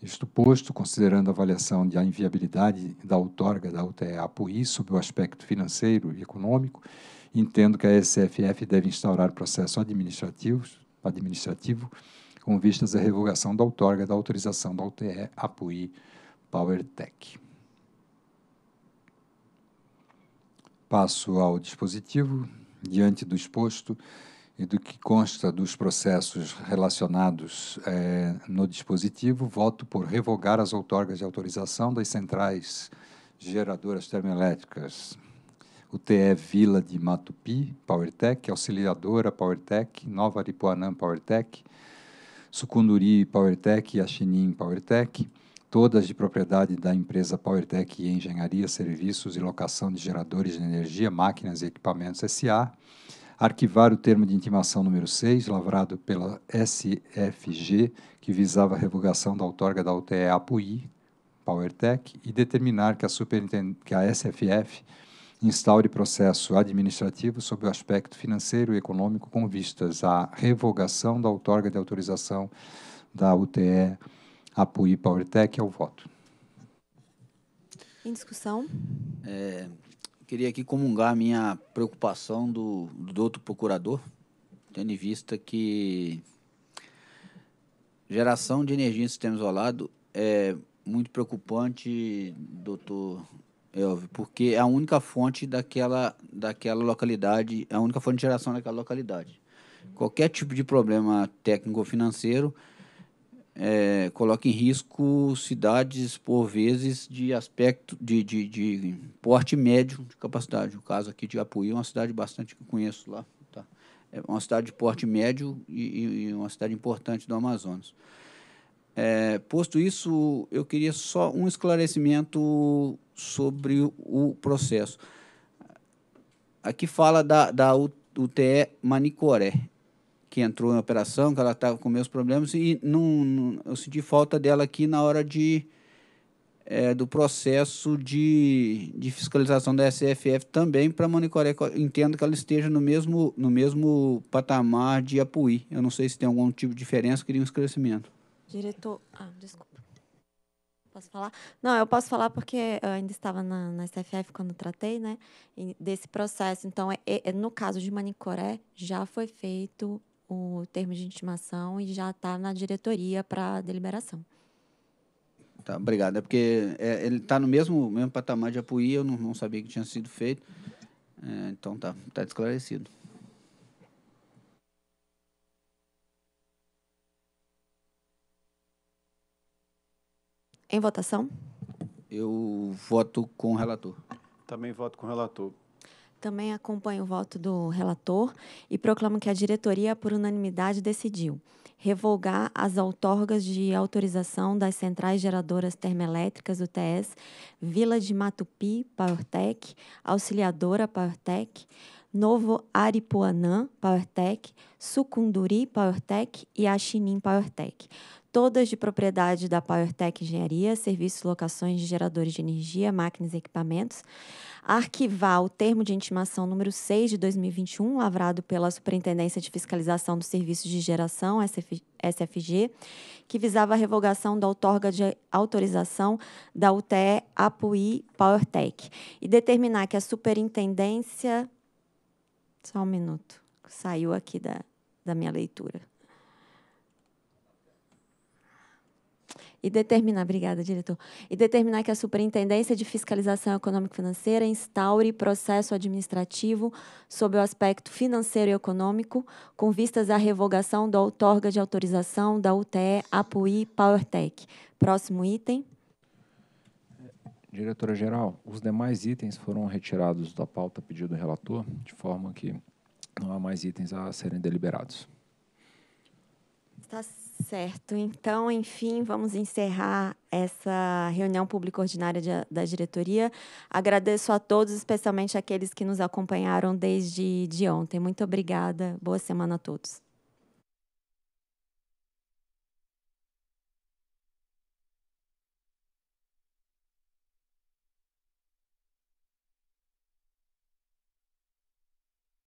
Isto posto, considerando a avaliação de a inviabilidade da outorga da UTE Apuí sob o aspecto financeiro e econômico, entendo que a SFF deve instaurar processo administrativo, administrativo com vistas à revogação da outorga da autorização da UTE Apuí PowerTech. Passo ao dispositivo. Diante do exposto, e do que consta dos processos relacionados é, no dispositivo, voto por revogar as outorgas de autorização das centrais geradoras termoelétricas UTE Vila de Matupi, PowerTech, Auxiliadora PowerTech, Nova Aripuanã PowerTech, Sucunduri PowerTech e Axinim PowerTech, todas de propriedade da empresa PowerTech e Engenharia, Serviços e Locação de Geradores de Energia, Máquinas e Equipamentos S.A., arquivar o termo de intimação número 6, lavrado pela SFG, que visava a revogação da outorga da UTE Apuí, PowerTech, e determinar que a, que a SFF instaure processo administrativo sob o aspecto financeiro e econômico com vistas à revogação da outorga de autorização da UTE Apuí PowerTech ao voto. Em discussão? É, Queria aqui comungar a minha preocupação do, do outro procurador, tendo em vista que geração de energia em sistema isolado é muito preocupante, doutor Elvio, porque é a única fonte daquela, daquela localidade, é a única fonte de geração daquela localidade. Qualquer tipo de problema técnico-financeiro é, coloca em risco cidades, por vezes, de aspecto de, de, de, porte médio de capacidade. O caso aqui de Apuí é uma cidade bastante que conheço lá. Tá? É uma cidade de porte médio e, e uma cidade importante do Amazonas. É, posto isso, eu queria só um esclarecimento sobre o, o processo. Aqui fala da, da UTE Manicoré que entrou em operação, que ela estava com meus problemas, e não, eu senti falta dela aqui na hora de, é, do processo de, de fiscalização da SFF também para Manicoré. Entendo que ela esteja no mesmo, no mesmo patamar de Apuí. Eu não sei se tem algum tipo de diferença, queria um esclarecimento. Diretor. Ah, desculpa. Posso falar? Não, eu posso falar porque eu ainda estava na, na SFF quando tratei, né, desse processo. Então, é, é, no caso de Manicoré, já foi feito o termo de intimação e já está na diretoria para deliberação. Tá, obrigado. É porque é, ele está no mesmo, mesmo patamar de apoio, eu não, não sabia que tinha sido feito. É, então, tá, tá esclarecido. Em votação? Eu voto com o relator. Também voto com o relator. Também acompanho o voto do relator e proclamo que a diretoria, por unanimidade, decidiu revogar as outorgas de autorização das centrais geradoras termoelétricas UTS Vila de Matupi, PowerTech, Auxiliadora PowerTech, Novo Aripuanã PowerTech, Sucunduri PowerTech e Axinim PowerTech todas de propriedade da PowerTech Engenharia, Serviços Locações de Geradores de Energia, Máquinas e Equipamentos, arquivar o termo de intimação número 6 de 2021, lavrado pela Superintendência de Fiscalização dos Serviços de Geração, SFG, que visava a revogação da outorga de autorização da UTE Apuí PowerTech, e determinar que a superintendência... Só um minuto, saiu aqui da, da minha leitura. e determinar, obrigada, diretor, e determinar que a Superintendência de Fiscalização Econômico-Financeira instaure processo administrativo sob o aspecto financeiro e econômico, com vistas à revogação da outorga de autorização da UTE Apuí PowerTech. Próximo item. Diretora-geral, os demais itens foram retirados da pauta pedido do relator, de forma que não há mais itens a serem deliberados. Está Certo. Então, enfim, vamos encerrar essa reunião pública ordinária de, da diretoria. Agradeço a todos, especialmente aqueles que nos acompanharam desde de ontem. Muito obrigada. Boa semana a todos.